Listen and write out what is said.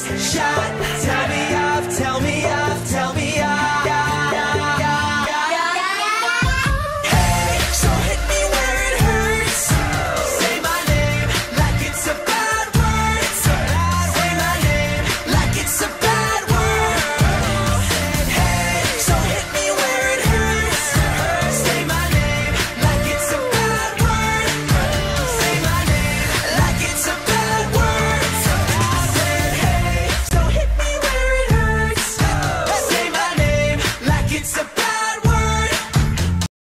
Shot.